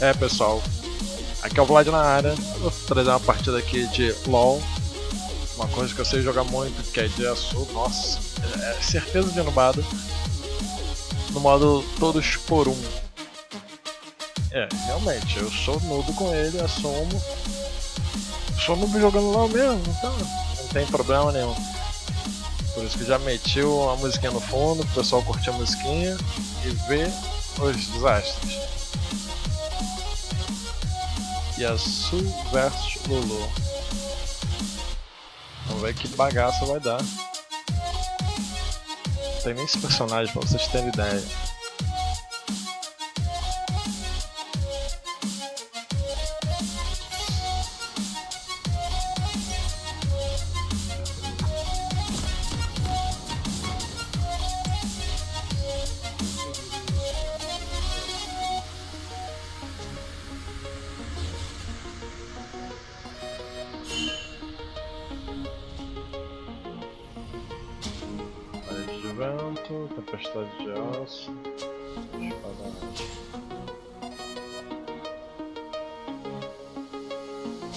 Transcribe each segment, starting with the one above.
É pessoal, aqui é o Vlad na área, vou trazer uma partida aqui de LoL, uma coisa que eu sei jogar muito, que é de Yasuo, nossa, é certeza de nubada, no modo todos por um. É, realmente, eu sou nudo com ele, assumo, sou noob jogando LoL mesmo, então não tem problema nenhum. Por isso que já meti uma musiquinha no fundo, o pessoal curtir a musiquinha e ver os desastres. Yasu vs Lulu. Vamos ver que bagaça vai dar. Não tem nem esse personagem pra vocês terem ideia.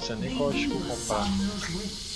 Sei nem qual comprar.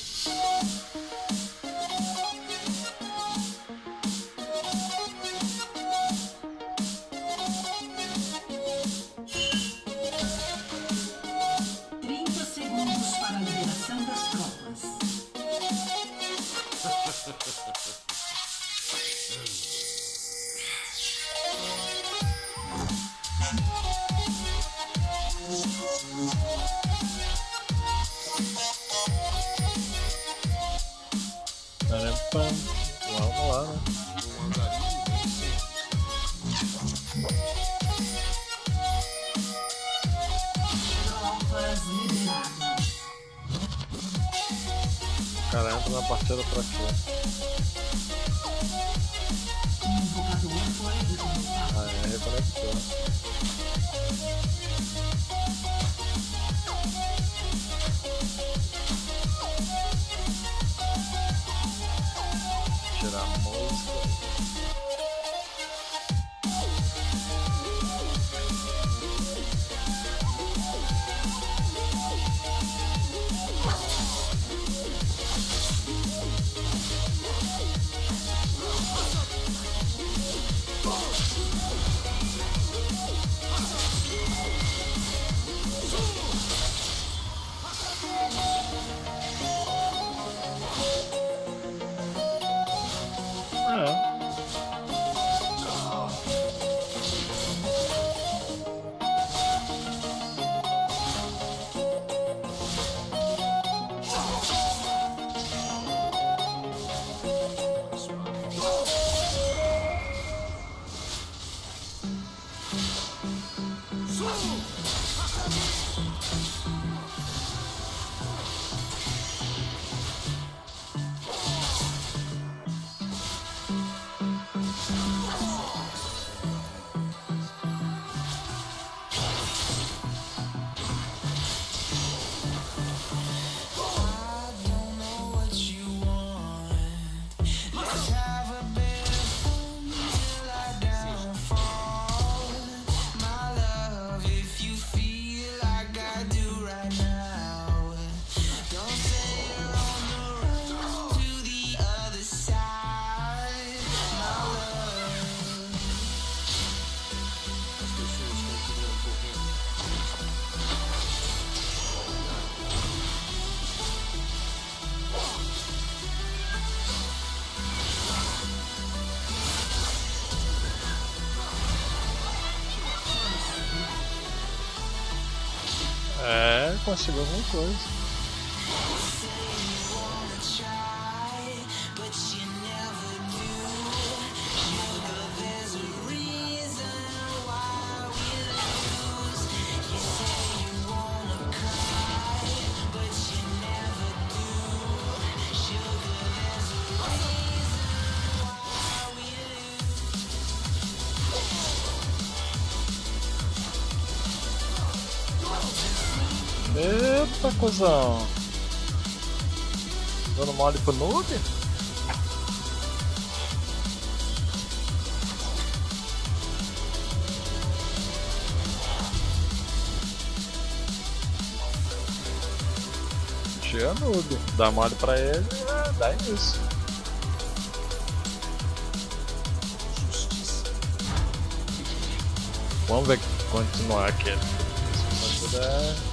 Conseguiu alguma coisa. cuzão? Dando mole pro noob? Tira noob. Dá mole pra ele, é, dá isso. Vamos ver continuar aqui. Se puder.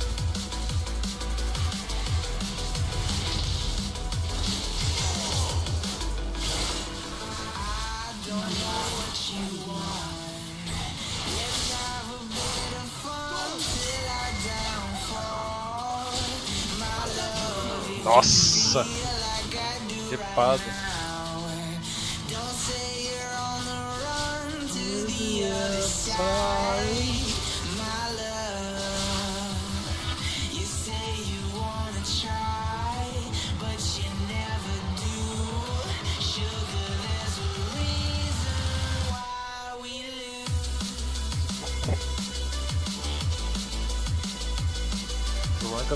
Nossa! Repado. O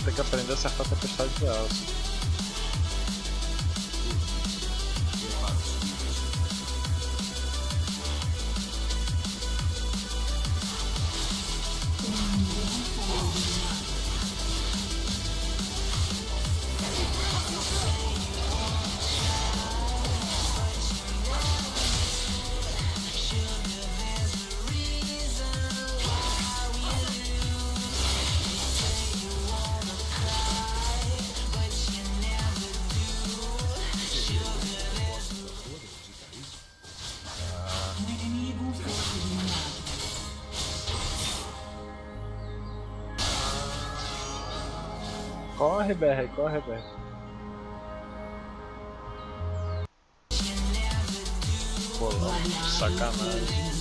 tem que aprender a acertar a tempestade de aço. Corre, BR, corre, BR. Bolão, sacanagem.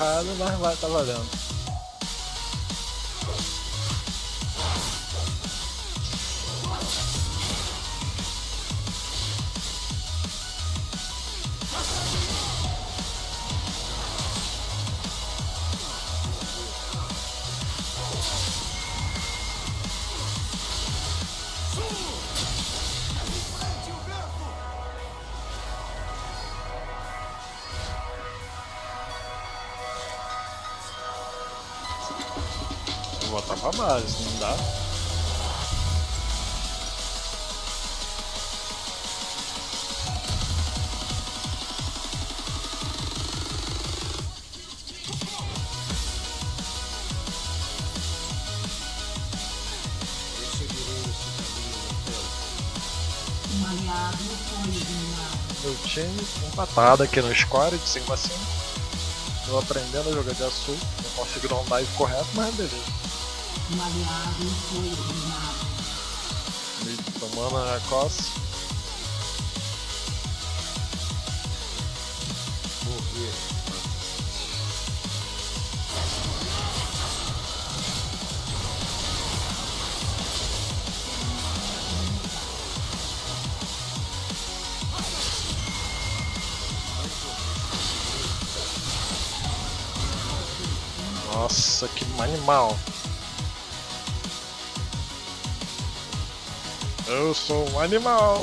Errado, mas tá base, não dá? Meu time empatado aqui no score de 5 a 5 Tô aprendendo a jogar de azul, não consigo dar um dive correto, mas beleza. Aliado foi eliminado. Tomando a costa. Morrer. Nossa, que animal! Eu sou um animal!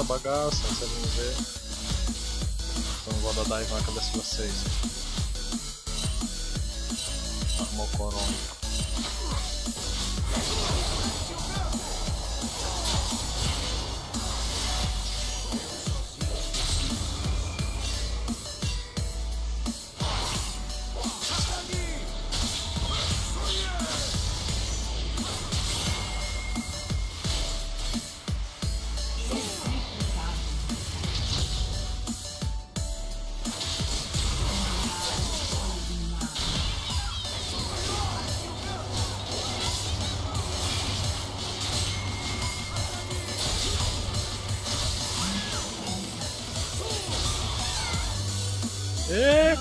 Essa bagaça, você não vê. Então vou dar dive na cabeça de vocês. Armou o corona.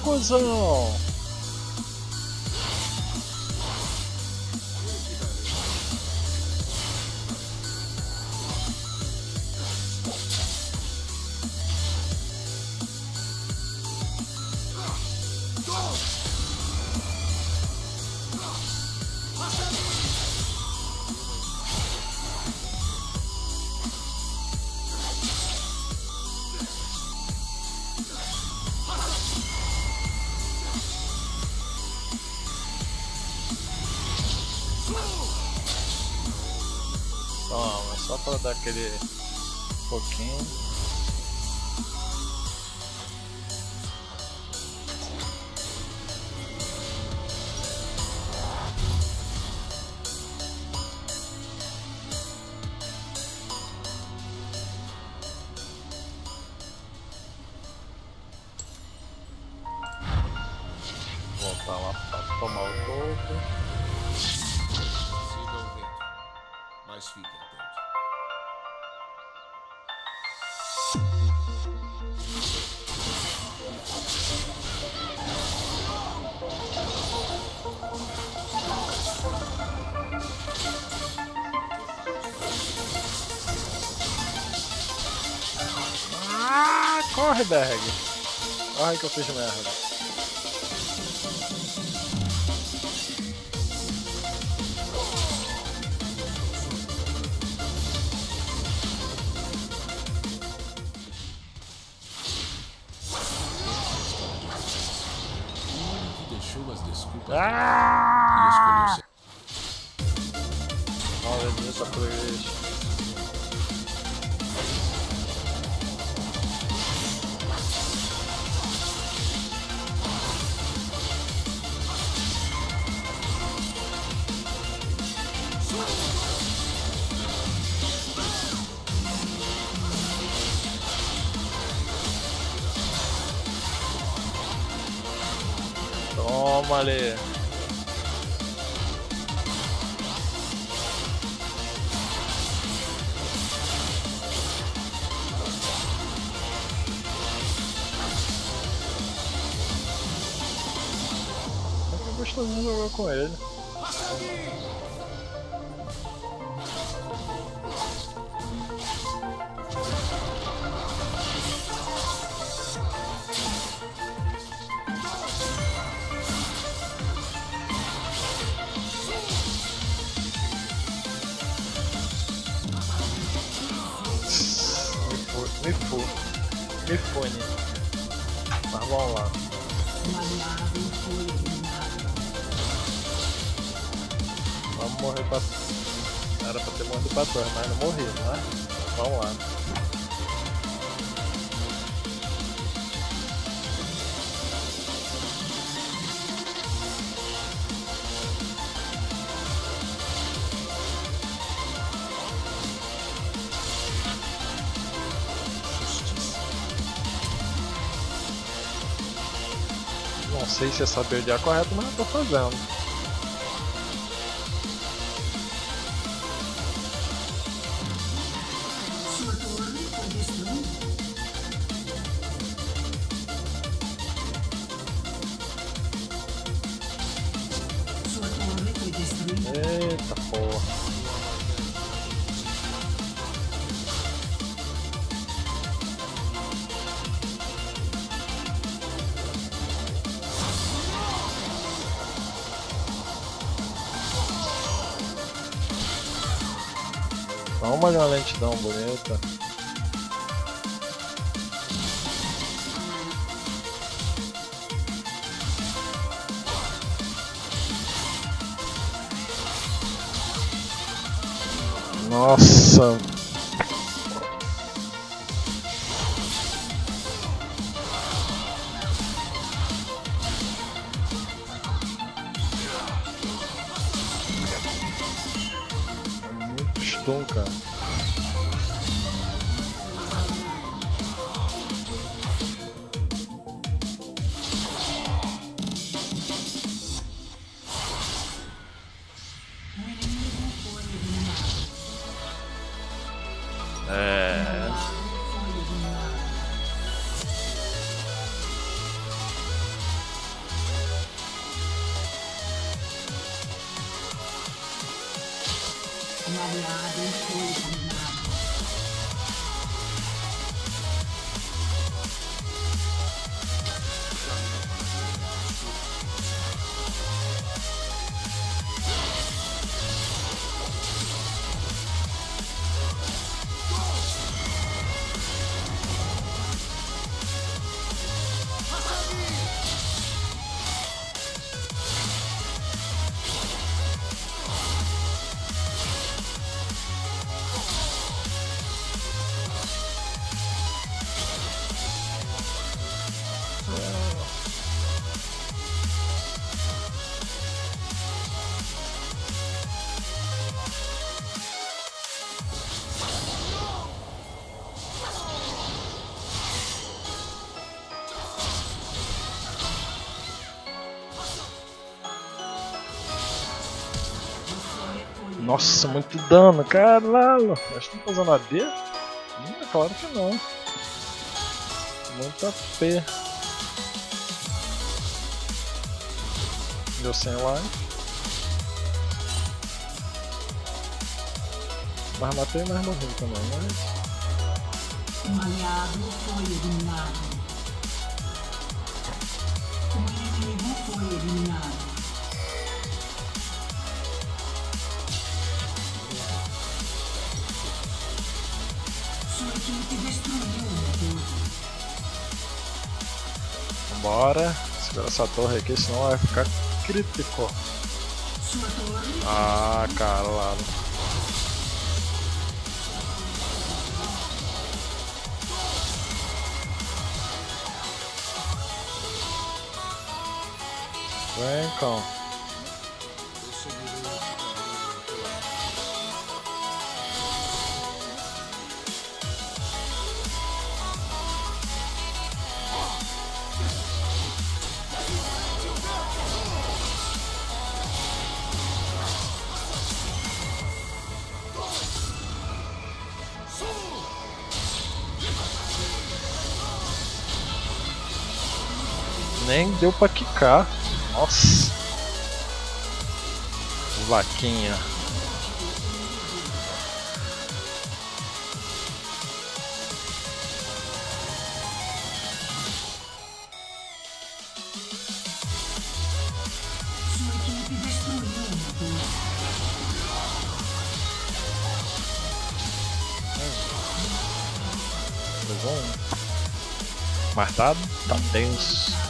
Cuzão! Corre, Berg! Corre que eu fiz merda. Ah! Olha disso, playlist. problema com ele. Me fone. Mas vamos lá. Morrer pra. Era pra ter morrido pra torre, mas não morri, não é? Vamos lá. Não sei se é a correta, mas eu tô fazendo. Toma uma lentidão bonita. Nossa. Nossa, muito dano, caralho. Acho que não tá usando AD? Hum, claro que não. Muito AP. Deu sem life. Mas matei, mas morri também, mas... Maleável foi eliminado. Equipe destruiu. Vambora. Segura essa torre aqui, senão vai ficar crítico. Sua torre Ah, caralho. Vem, cão. nem deu pra quicar. Nossa. Vaquinha. Martado, tá tenso.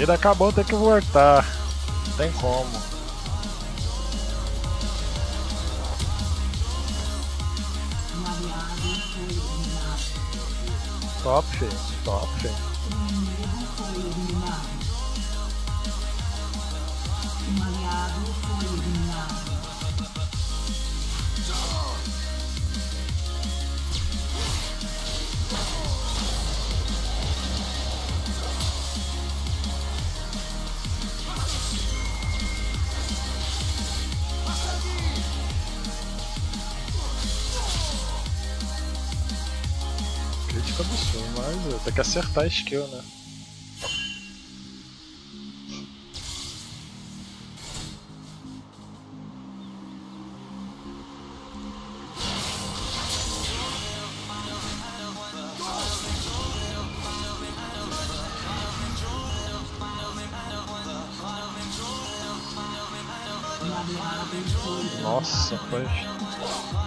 Vida acabou, tem que voltar. Não tem como. Top, gente. Top, gente. tem que acertar a skill, né? Nossa, foi.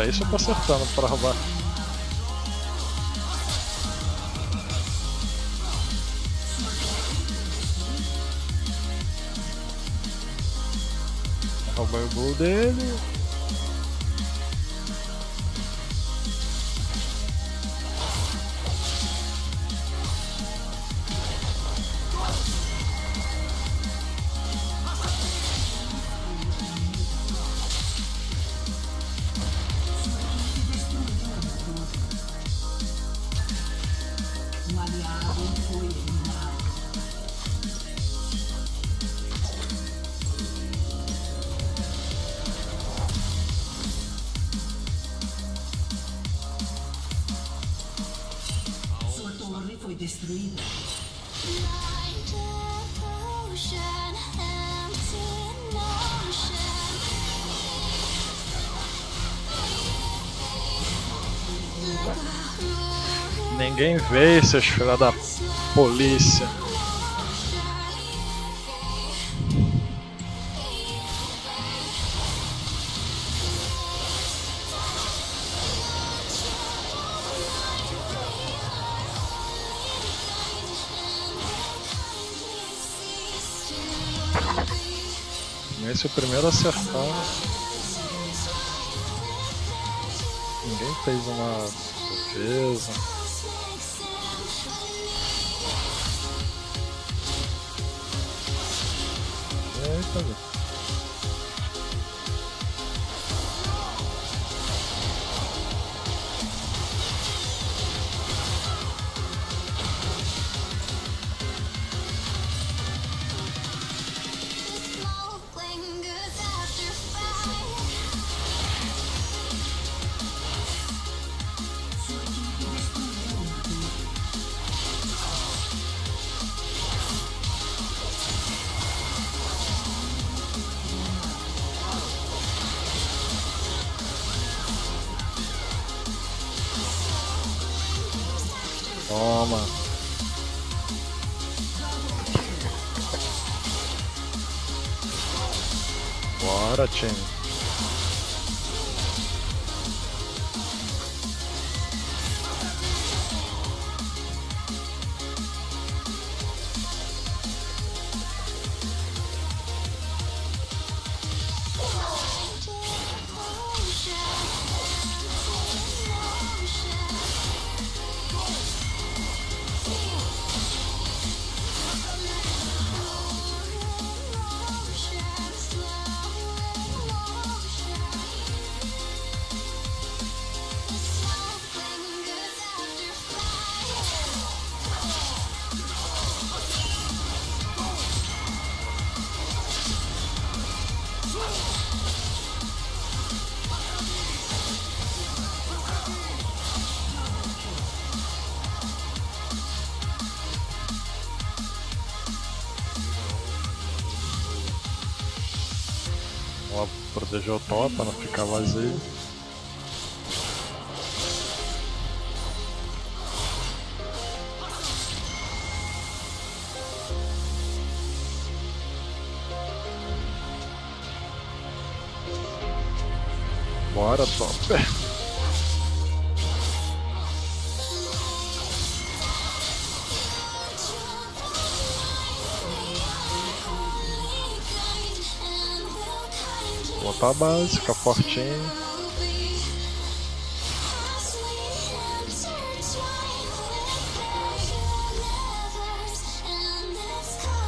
velho. Isso eu tô acertando pra roubar. Roubei o gol dele. destruída. Ninguém vê, seus filhos da polícia. primeiro acertar. Ninguém fez uma defesa. Bora, time. Ela protegeu o top para não ficar vazio. Bora, top. A base, ficar fortinho.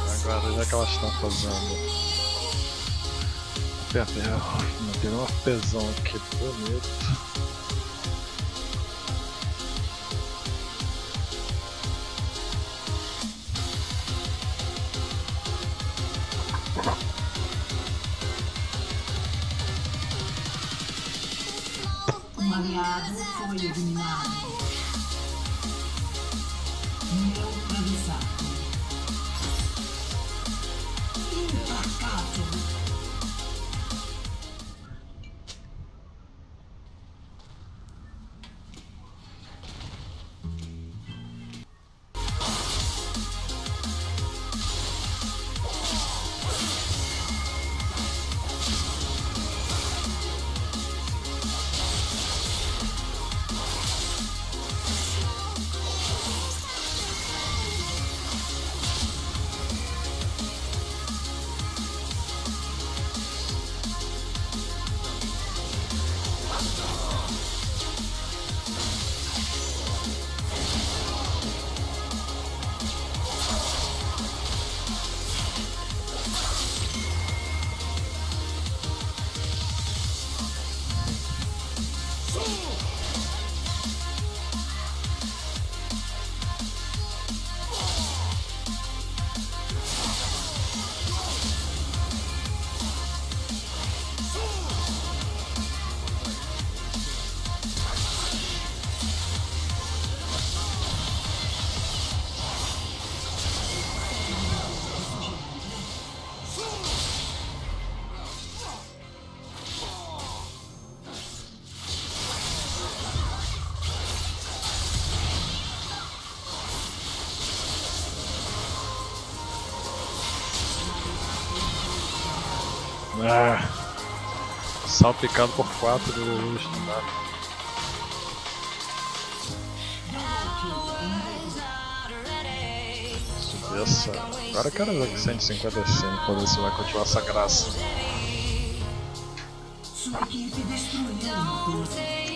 Agora já que elas estão fazendo. Pera, não tem um artesão aqui bonito. Virginia. Ah, salpicado por 4 do Lelouch, não dá. Essa. Agora eu quero jogar 155 pra ver se vai continuar essa graça. Sua equipe destruiu torre.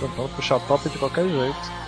Tentando puxar top de qualquer jeito.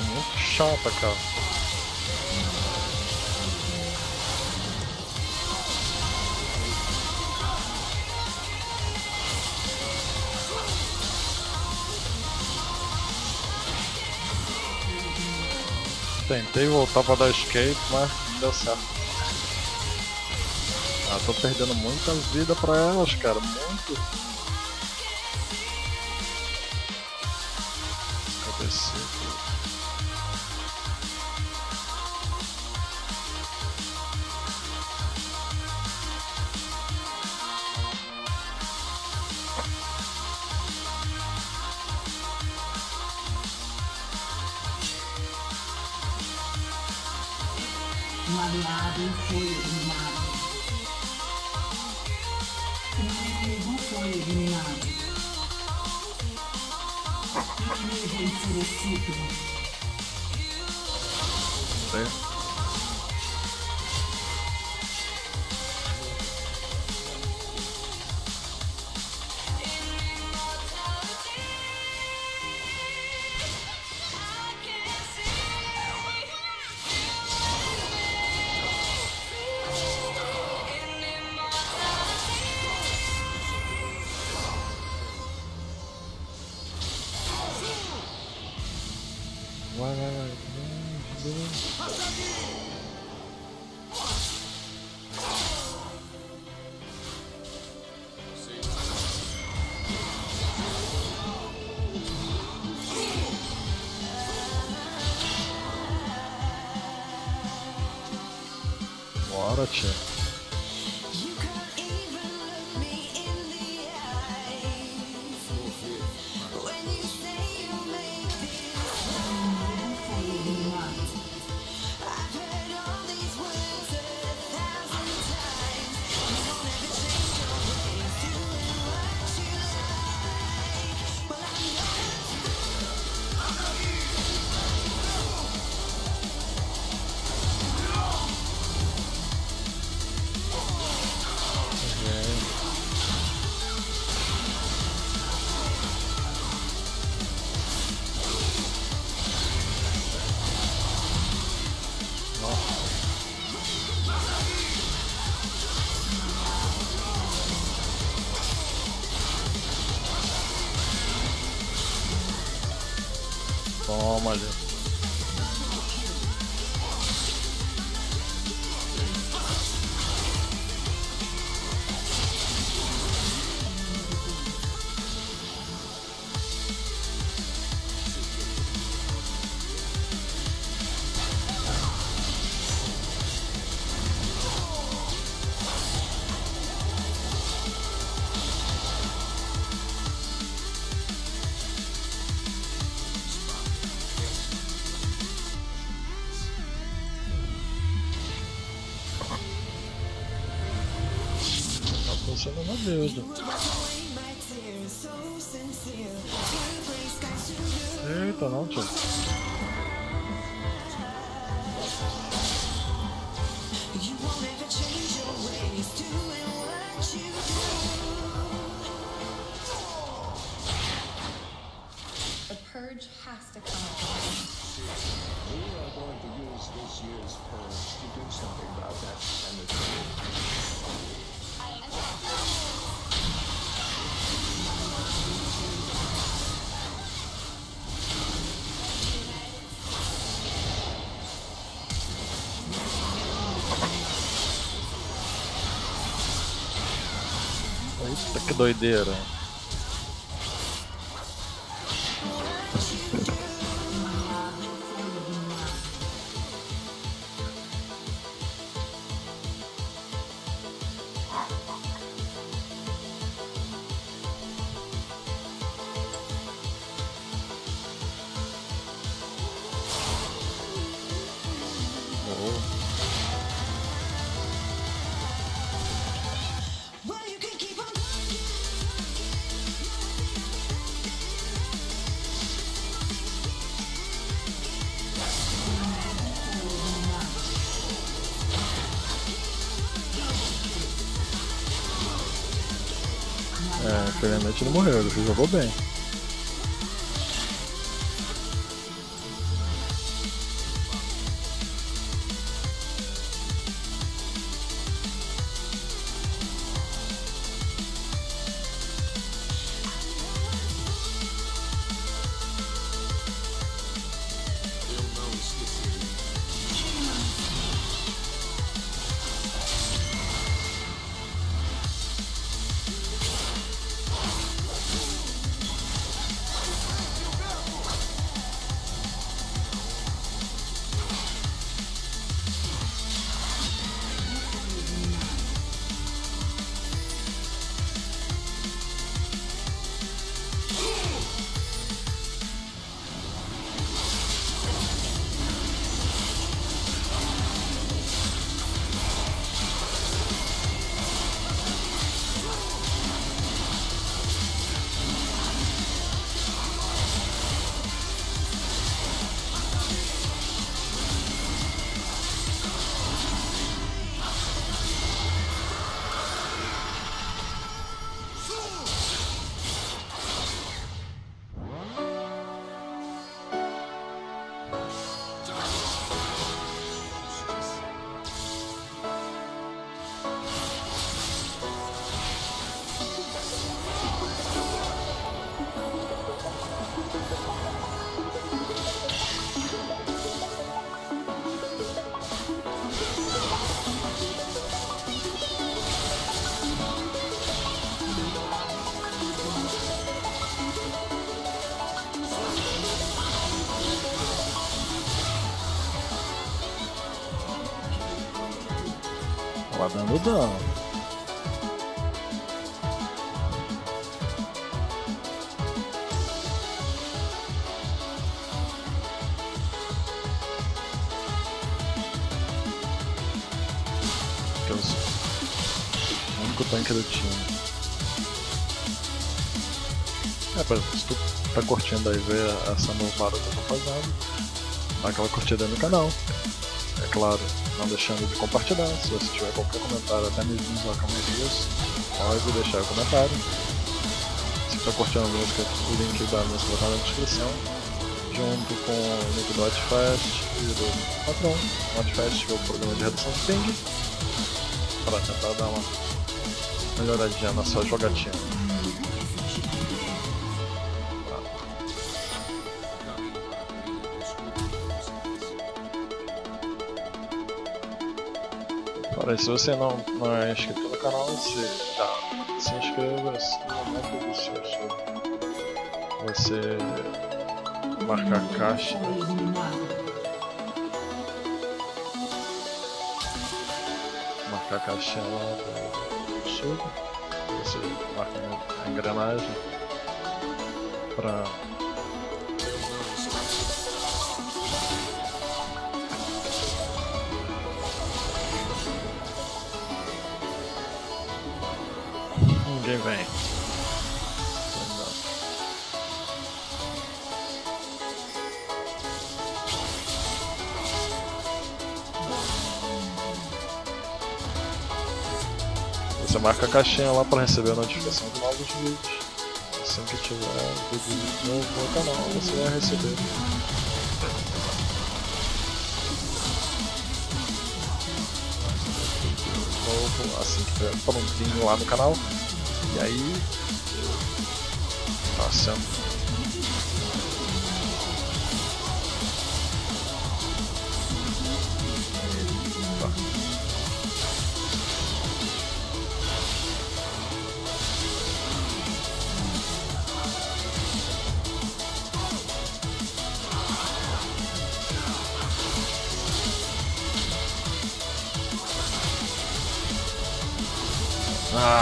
Muito chata, cara. Tentei voltar pra dar escape, mas não deu certo. Ah, tô perdendo muita vida pra elas, cara. Muito. Aliado foi eliminado. Um inimigo foi eliminado. Inimigo enfurecido. Sei. Isso é maravilhoso. Eita, não, tio. The purge has to come. We are going to use this year's purge to do something about that. Que doideira. Ele morreu, ele jogou bem. Lá dando dano. Eu sou o único tanque do time. É, pra, se tu tá curtindo aí ver essa novada que eu tô fazendo, dá aquela curtida no canal. É claro, não deixando de compartilhar. Se você tiver qualquer comentário, até mesmo nos acompanharias, pode deixar o comentário. Se está curtindo a música, o link da música estar na descrição. Junto com o link do Hotfest e do Patrão. Hotfest é o programa de redução de ping. Para tentar dar uma melhoradinha na sua jogatina. Ora, se você não, não é inscrito no canal, você já se inscreva, se não é delicioso você marcar a caixa, marcar a caixinha lá do sub, você marca a engrenagem para ninguém vem. Você marca a caixinha lá para receber a notificação de novos vídeos. Assim que tiver vídeo novo no canal, você vai receber. assim que estiver prontinho tá lá no canal. E aí. Tá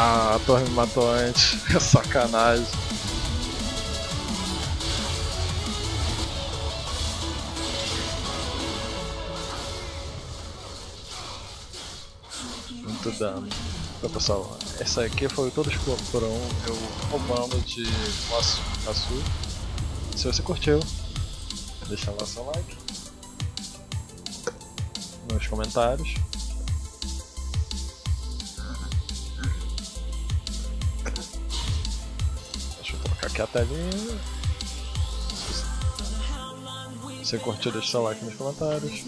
Ah, a torre me matou antes. É sacanagem. Muito dano. Então pessoal, essa aqui foi todos por, um, eu roubando de. Masu. Se você curtiu, deixa lá seu like. Nos comentários. A telinha. Se curtiu, deixa seu like nos comentários.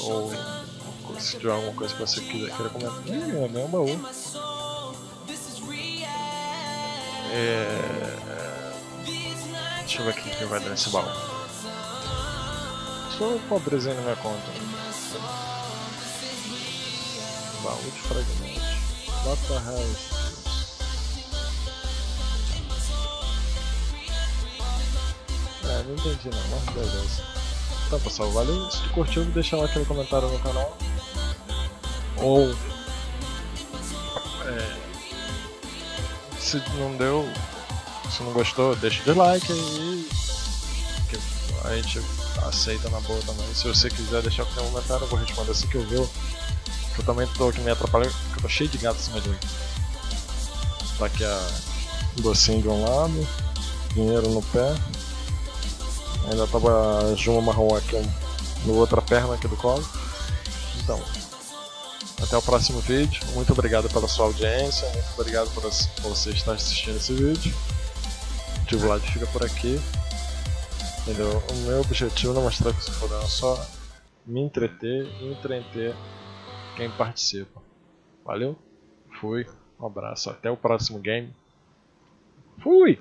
Ou se tiver alguma coisa que você quiser queira comentar. Ih, é meu baú. É... Deixa eu ver aqui quem vai dar nesse baú. Sou pobrezinho na minha conta. Baú de fragmentos. Bota resto. Não entendi não, mas beleza. Então pessoal, valeu. Se tu curtiu, deixa lá aquele comentário no canal. Ou. É, se não deu. Se não gostou, deixa o dislike aí. Que a gente aceita na boa também. Se você quiser deixar aqui um comentário, eu vou responder assim que eu ver. Que eu também tô aqui me atrapalhando, porque eu tô cheio de gato em cima de mim. Tá aqui a docinho de um lado, dinheiro no pé. Ainda tava a Juma marrom aqui no outra perna aqui do colo. Então, até o próximo vídeo. Muito obrigado pela sua audiência, muito obrigado por, você estar assistindo esse vídeo. O Tio Vlad fica por aqui. Entendeu? O meu objetivo não é mostrar que você for é só me entreter e entreter quem participa. Valeu? Fui, um abraço, até o próximo game. Fui!